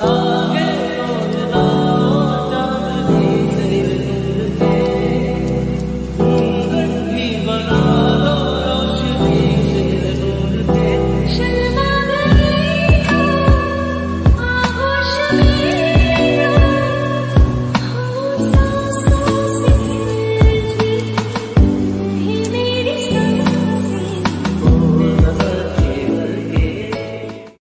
Oh.